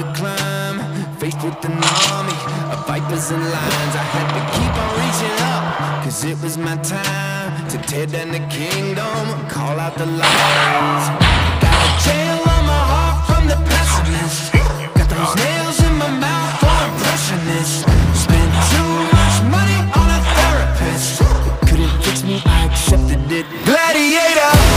the climb. Faced with an army of vipers and lions I had to keep on reaching up Cause it was my time To tear down the kingdom Call out the lions. Got a jail on my heart from the pessimist. Got those nails in my mouth for impressionists Spent too much money on a therapist. Couldn't fix me, I accepted it. Gladiator.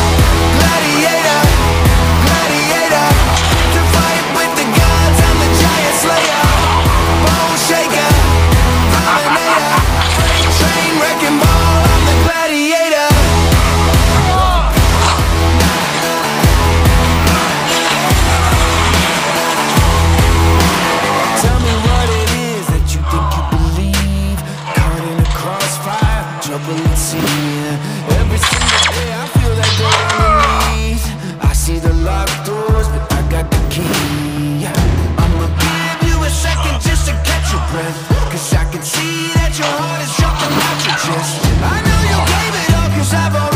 Every single day I feel I see the locked doors, but I got the key. I'ma give you a second just to catch your Cause I can see that your heart is jumping out your chest. I know you gave it up, cause I've already